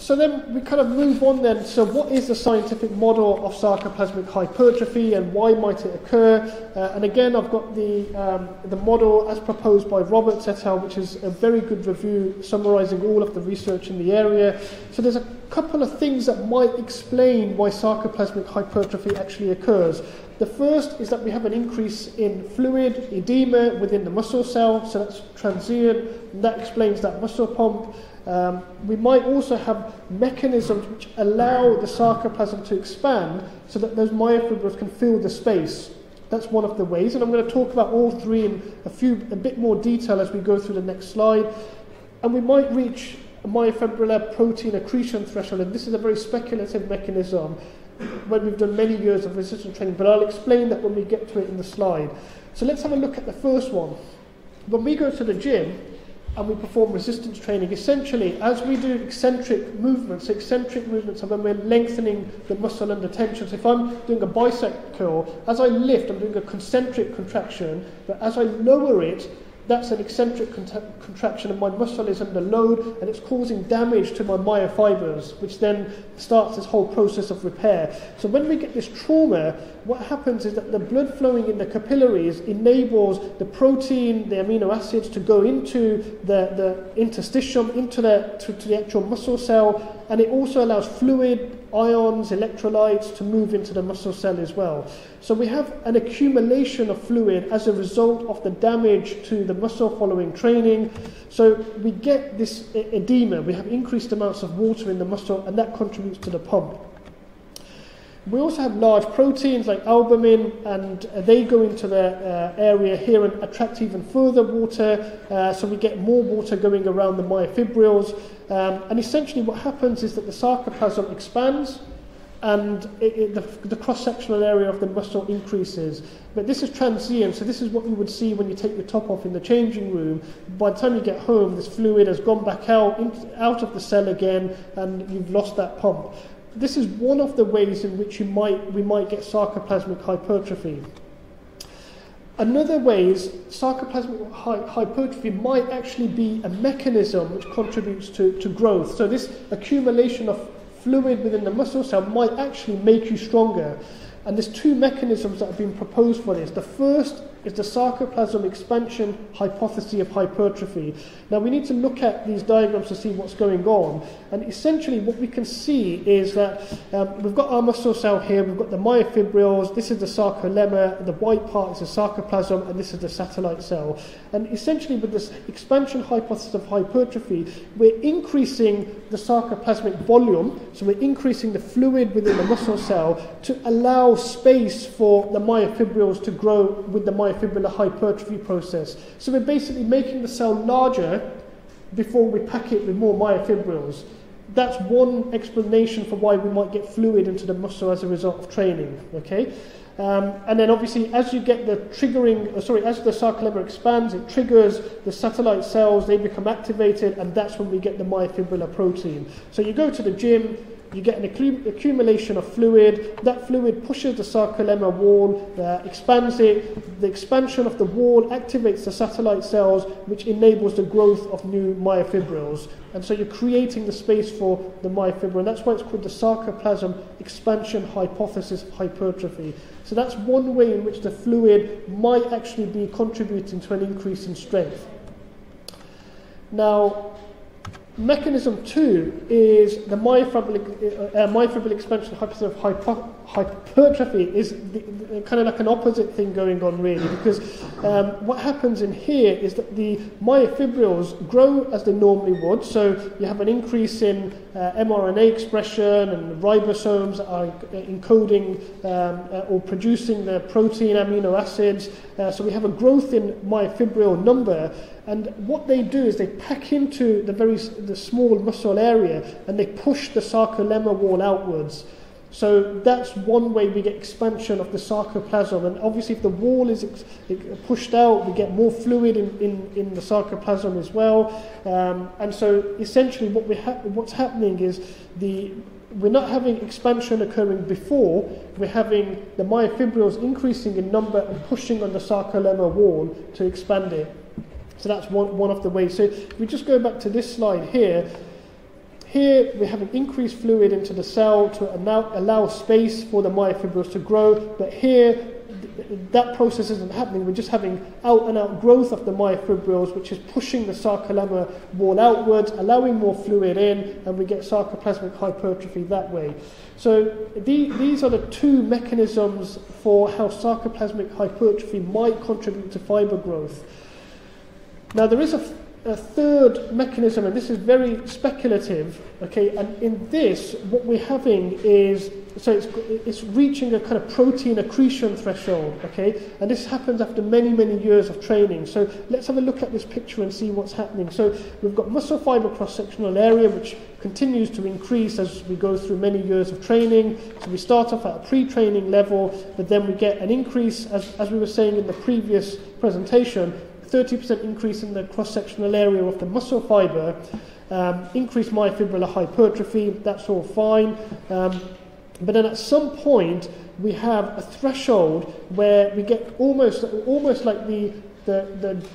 so then we kind of move on then. So, what is the scientific model of sarcoplasmic hypertrophy and why might it occur? Uh, and again, I've got the, um, the model as proposed by Roberts et al., which is a very good review summarizing all of the research in the area. So, there's a couple of things that might explain why sarcoplasmic hypertrophy actually occurs. The first is that we have an increase in fluid edema within the muscle cell, so that's transient, and that explains that muscle pump. Um, we might also have mechanisms which allow the sarcoplasm to expand so that those myofibrils can fill the space. That's one of the ways, and I'm going to talk about all three in a few a bit more detail as we go through the next slide. And we might reach a myofibrillar protein accretion threshold, and this is a very speculative mechanism when we've done many years of resistance training, but I'll explain that when we get to it in the slide. So let's have a look at the first one. When we go to the gym, and we perform resistance training. Essentially, as we do eccentric movements, eccentric movements are when we're lengthening the muscle under tension. So if I'm doing a bicep curl, as I lift, I'm doing a concentric contraction, but as I lower it, that's an eccentric contraction and my muscle is under load and it's causing damage to my myofibers, which then starts this whole process of repair. So when we get this trauma, what happens is that the blood flowing in the capillaries enables the protein, the amino acids to go into the, the interstitium, into the, to, to the actual muscle cell, and it also allows fluid ions, electrolytes to move into the muscle cell as well. So we have an accumulation of fluid as a result of the damage to the muscle following training. So we get this edema, we have increased amounts of water in the muscle, and that contributes to the pump. We also have large proteins like albumin, and they go into the uh, area here and attract even further water, uh, so we get more water going around the myofibrils. Um, and essentially, what happens is that the sarcoplasm expands and it, it, the, the cross sectional area of the muscle increases. But this is transient, so this is what you would see when you take your top off in the changing room. By the time you get home, this fluid has gone back out, in, out of the cell again, and you've lost that pump. This is one of the ways in which might, we might get sarcoplasmic hypertrophy. Another way is sarcoplasmic hypertrophy might actually be a mechanism which contributes to, to growth. So this accumulation of fluid within the muscle cell might actually make you stronger. And there's two mechanisms that have been proposed for this. The first is the sarcoplasm expansion hypothesis of hypertrophy. Now we need to look at these diagrams to see what's going on. And essentially what we can see is that um, we've got our muscle cell here, we've got the myofibrils, this is the sarcolemma, the white part is the sarcoplasm, and this is the satellite cell. And essentially with this expansion hypothesis of hypertrophy, we're increasing the sarcoplasmic volume, so we're increasing the fluid within the muscle cell to allow space for the myofibrils to grow with the myofibrils myofibrillar hypertrophy process. So we're basically making the cell larger before we pack it with more myofibrils. That's one explanation for why we might get fluid into the muscle as a result of training. Okay, um, and then obviously as you get the triggering, uh, sorry, as the sarcolemma expands, it triggers the satellite cells. They become activated, and that's when we get the myofibrillar protein. So you go to the gym, you get an accumulation of fluid. That fluid pushes the sarcolemma wall, uh, expands it. The expansion of the wall activates the satellite cells, which enables the growth of new myofibrils. And so you're creating the space for the myofibril. And that's why it's called the sarcoplasm expansion hypothesis hypertrophy. So that's one way in which the fluid might actually be contributing to an increase in strength. Now, Mechanism two is the myofibril, uh, myofibril expansion hypothesis of hypo- hypertrophy is the, the, kind of like an opposite thing going on really because um, what happens in here is that the myofibrils grow as they normally would. So you have an increase in uh, mRNA expression and ribosomes are encoding um, uh, or producing the protein amino acids. Uh, so we have a growth in myofibril number. And what they do is they pack into the very the small muscle area and they push the sarcolemma wall outwards. So that's one way we get expansion of the sarcoplasm. And obviously, if the wall is pushed out, we get more fluid in, in, in the sarcoplasm as well. Um, and so essentially, what we ha- what's happening is the we're not having expansion occurring before, we're having the myofibrils increasing in number and pushing on the sarcolemma wall to expand it. So that's one, one of the ways. So if we just go back to this slide here, Here we have an increased fluid into the cell to allow, allow space for the myofibrils to grow, but here that process isn't happening. We're just having out and out growth of the myofibrils, which is pushing the sarcolemma wall outwards, allowing more fluid in, and we get sarcoplasmic hypertrophy that way. So the, these are the two mechanisms for how sarcoplasmic hypertrophy might contribute to fiber growth. Now there is a a third mechanism, and this is very speculative, okay, and in this, what we're having is, so it's, it's reaching a kind of protein accretion threshold, okay, and this happens after many, many years of training. So let's have a look at this picture and see what's happening. So we've got muscle fiber cross-sectional area, which continues to increase as we go through many years of training. So we start off at a pre-training level, but then we get an increase, as, as we were saying in the previous presentation, 30% increase in the cross-sectional area of the muscle fibre, um, increased myofibrillar hypertrophy, that's all fine. Um, but then at some point, we have a threshold where we get almost, almost like the, the, the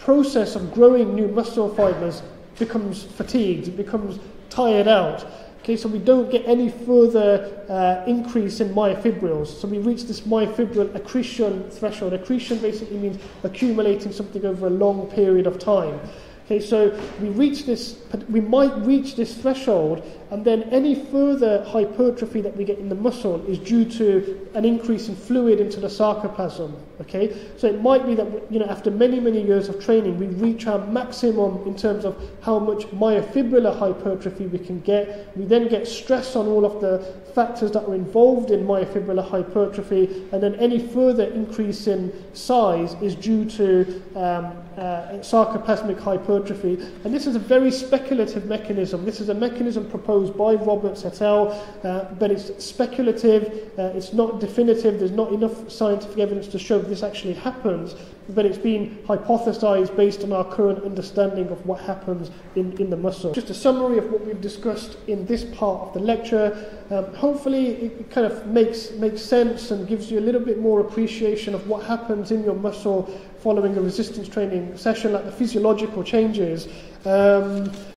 process of growing new muscle fibres becomes fatigued, it becomes tired out. Okay, so we don't get any further uh, increase in myofibrils. So we reach this myofibril accretion threshold. Accretion basically means accumulating something over a long period of time. Okay, so we reach this, we might reach this threshold, and then any further hypertrophy that we get in the muscle is due to an increase in fluid into the sarcoplasm. Okay, so it might be that you know after many many years of training, we reach our maximum in terms of how much myofibrillar hypertrophy we can get. We then get stress on all of the factors that are involved in myofibrillar hypertrophy, and then any further increase in size is due to um, uh, sarcoplasmic hypertrophy. And this is a very speculative mechanism. This is a mechanism proposed by Roberts et al., uh, but it's speculative, uh, it's not definitive, there's not enough scientific evidence to show this actually happens, but it's been hypothesized based on our current understanding of what happens in, in the muscle. Just a summary of what we've discussed in this part of the lecture. Um, hopefully, it kind of makes, makes sense and gives you a little bit more appreciation of what happens in your muscle following a resistance training session, like the physiological changes. Um,